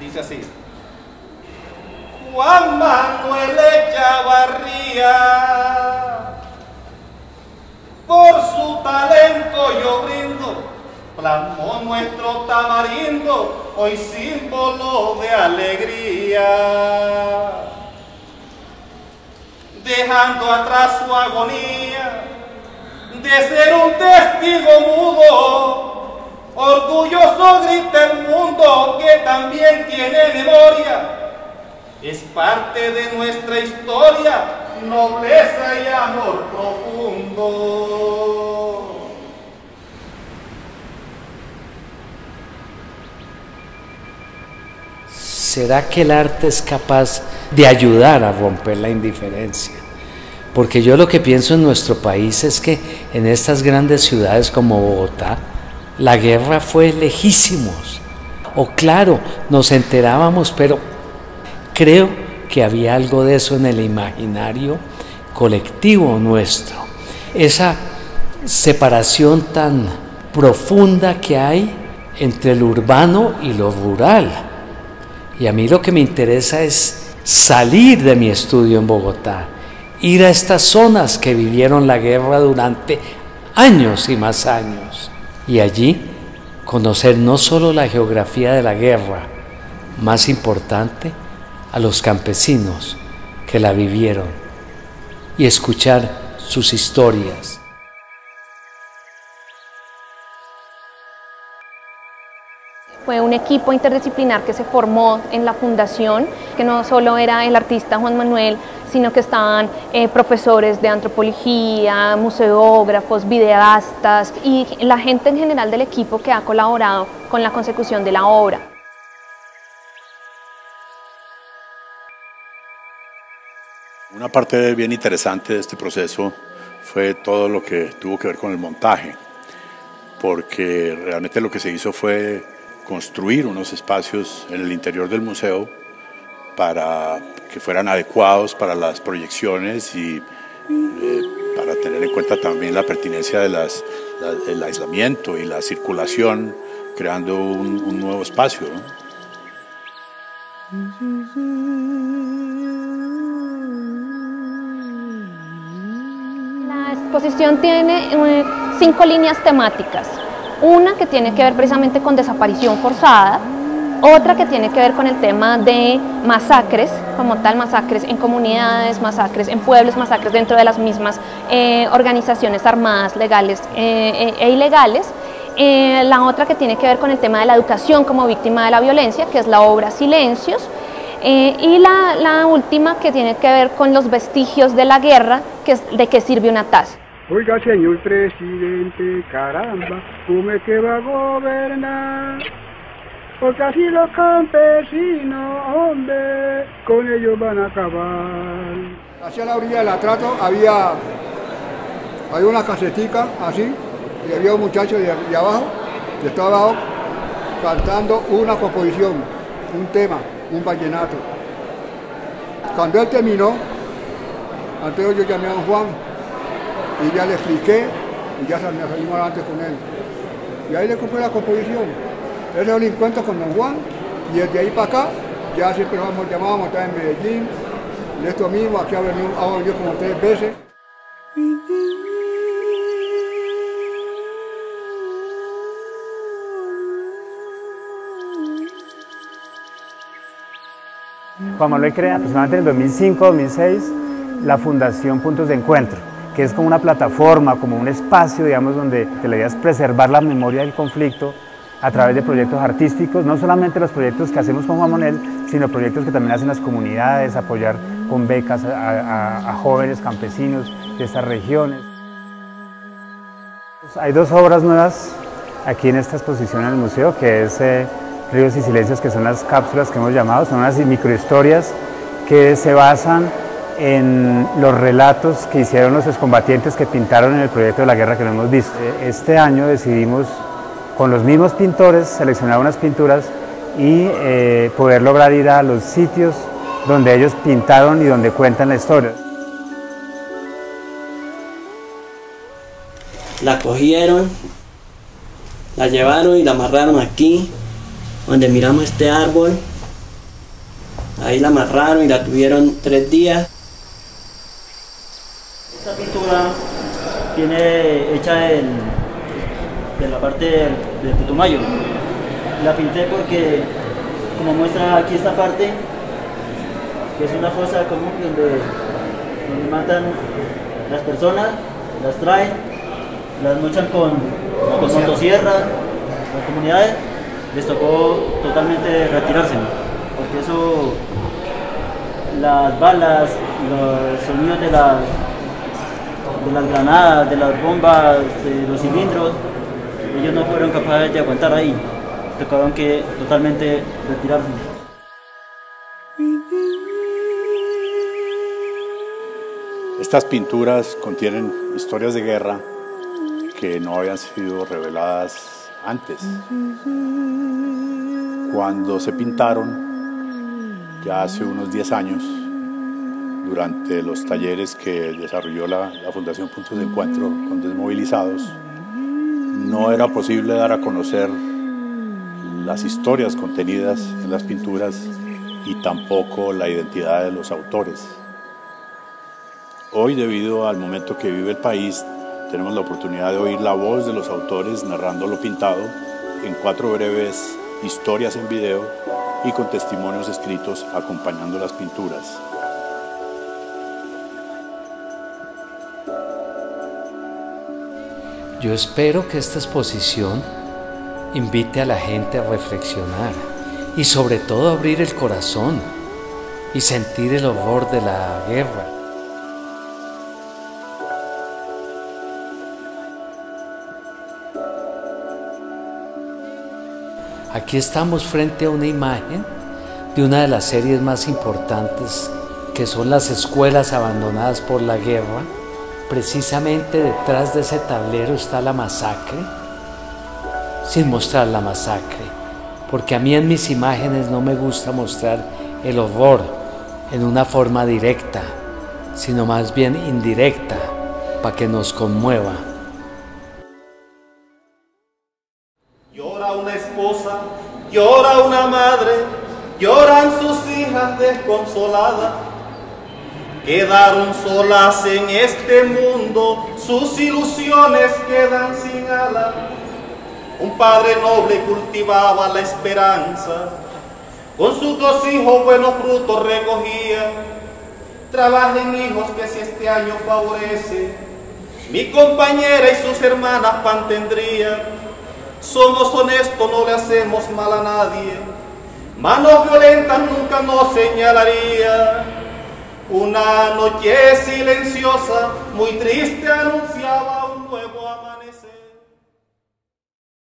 Dice así. Juan Manuel Echavarría, por su talento yo brindo, plasmó nuestro tamarindo, hoy símbolo de alegría. Dejando atrás su agonía, de ser un testigo mudo, orgulloso grita el mundo que también tiene memoria es parte de nuestra historia, nobleza y amor profundo. ¿Será que el arte es capaz de ayudar a romper la indiferencia? Porque yo lo que pienso en nuestro país es que en estas grandes ciudades como Bogotá, la guerra fue lejísimos. O claro, nos enterábamos, pero Creo que había algo de eso en el imaginario colectivo nuestro. Esa separación tan profunda que hay entre lo urbano y lo rural. Y a mí lo que me interesa es salir de mi estudio en Bogotá, ir a estas zonas que vivieron la guerra durante años y más años. Y allí conocer no solo la geografía de la guerra, más importante, a los campesinos que la vivieron y escuchar sus historias. Fue un equipo interdisciplinar que se formó en la fundación, que no solo era el artista Juan Manuel, sino que estaban eh, profesores de antropología, museógrafos, videastas y la gente en general del equipo que ha colaborado con la consecución de la obra. Una parte bien interesante de este proceso fue todo lo que tuvo que ver con el montaje, porque realmente lo que se hizo fue construir unos espacios en el interior del museo para que fueran adecuados para las proyecciones y eh, para tener en cuenta también la pertinencia del aislamiento y la circulación, creando un, nuevo espacio. exposición tiene eh, cinco líneas temáticas. Una que tiene que ver precisamente con desaparición forzada, otra que tiene que ver con el tema de masacres, como tal, masacres en comunidades, masacres en pueblos, masacres dentro de las mismas eh, organizaciones armadas, legales eh, e ilegales. la otra que tiene que ver con el tema de la educación como víctima de la violencia, que es la obra Silencios, y la, la, última que tiene que ver con los vestigios de la guerra, que es de qué sirve una taza. Oiga, señor presidente, caramba, ¿cómo es que va a gobernar? Porque así los campesinos, hombre, con ellos van a acabar. Hacia la orilla del atrato había, había una casetica así, y había un muchacho de, abajo, que estaba abajo, cantando una composición, un tema, un vallenato. Cuando él terminó, antes yo llamé a Juan, y ya le expliqué y ya me salimos adelante con él. Y ahí le compré la composición. Ese es el encuentro con Don Juan y desde ahí para acá ya siempre nos hemos estado en Medellín, de esto mismo, aquí ha venido, ha como tres veces. Juan Manuel crea aproximadamente en 2005-2006 la Fundación Puntos de Encuentro que es como una plataforma, como un espacio, digamos, donde la idea es preservar la memoria del conflicto a través de proyectos artísticos, no solamente los proyectos que hacemos con Juan Manuel, sino proyectos que también hacen las comunidades, apoyar con becas a, jóvenes campesinos de estas regiones. Hay dos obras nuevas aquí en esta exposición en el museo, que es eh, Ríos y Silencios, que son las cápsulas que hemos llamado, son unas microhistorias que se basan en los relatos que hicieron los excombatientes que pintaron en el proyecto de la guerra que no hemos visto. Este año decidimos con los mismos pintores seleccionar unas pinturas y eh, poder lograr ir a los sitios donde ellos pintaron y donde cuentan la historia. La cogieron, la llevaron y la amarraron aquí, donde miramos este árbol, Ahí la amarraron y la tuvieron tres días. Esta pintura viene hecha en, de la parte de Putumayo. La pinté porque, como muestra aquí esta parte, que es una fosa común donde, donde matan las personas, las traen, las mochan con, con motosierra, las comunidades, les tocó totalmente retirarse, porque eso, las balas, los sonidos de las, de las granadas, de las bombas, de los cilindros, ellos no fueron capaces de aguantar ahí, tocaron que totalmente retirarse. Estas pinturas contienen historias de guerra que no habían sido reveladas antes. Cuando se pintaron, ya hace unos 10 años, durante los talleres que desarrolló la, Fundación Puntos de Encuentro con Desmovilizados, no era posible dar a conocer las historias contenidas en las pinturas y tampoco la identidad de los autores. Hoy, debido al momento que vive el país, tenemos la oportunidad de oír la voz de los autores narrando lo pintado en cuatro breves historias en video y con testimonios escritos acompañando las pinturas. Yo espero que esta exposición invite a la gente a reflexionar y sobre todo abrir el corazón y sentir el horror de la guerra. Aquí estamos frente a una imagen de una de las series más importantes que son las escuelas abandonadas por la guerra. Precisamente detrás de ese tablero está la masacre, sin mostrar la masacre, porque a mí en mis imágenes no me gusta mostrar el horror en una forma directa, sino más bien indirecta, para que nos conmueva. Llora una esposa, llora una madre, lloran sus hijas desconsoladas. Quedaron solas en este mundo, sus ilusiones quedan sin alas. Un padre noble cultivaba la esperanza, con sus dos hijos buenos frutos recogía. Trabajen hijos que si este año favorece, mi compañera y sus hermanas pan tendrían. Somos honestos, no le hacemos mal a nadie. Manos violentas nunca nos señalaría. Una noche silenciosa, muy triste, anunciaba un nuevo amanecer.